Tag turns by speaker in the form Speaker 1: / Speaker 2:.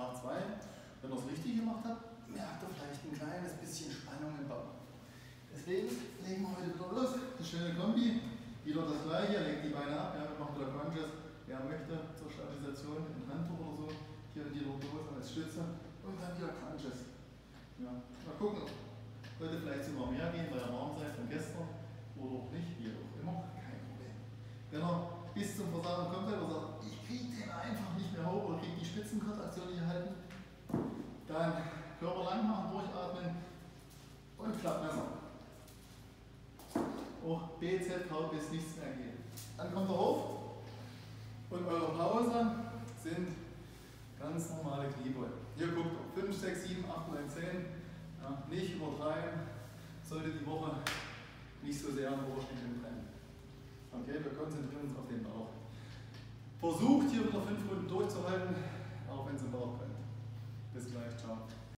Speaker 1: Tag 2. Wenn ihr es richtig gemacht habt, merkt ihr vielleicht ein kleines bisschen Spannung im Bauch. Deswegen legen wir heute wieder los. Die schöne Kombi. Wieder das gleiche, legt die Beine ab, ja, macht wieder Crunches. Wer möchte zur Stabilisation ein Handtuch oder so, hier in die Lordose als Stütze und dann wieder Crunches. Ja. Mal gucken, heute vielleicht sogar mehr gehen, weil ihr warm seid von gestern oder auch nicht, wie auch immer, kein Problem. Wenn ihr bis zum Versagen kommt oder sagt, ich kriege den einfach nicht mehr hoch oder kriege die Spitzenkontraktion nicht dann Körper lang machen, durchatmen und klappt besser. Auch BZ haut bis nichts mehr geht. Dann kommt er hoch und eure Pause sind ganz normale Kniebeugen. Hier guckt ihr 5, 6, 7, 8, 9, 10. Ja, nicht übertreiben, sollte die Woche nicht so sehr am Oberschenkel brennen. Okay, wir konzentrieren uns auf den Bauch. Versucht hier wieder 5 Runden durchzuhalten,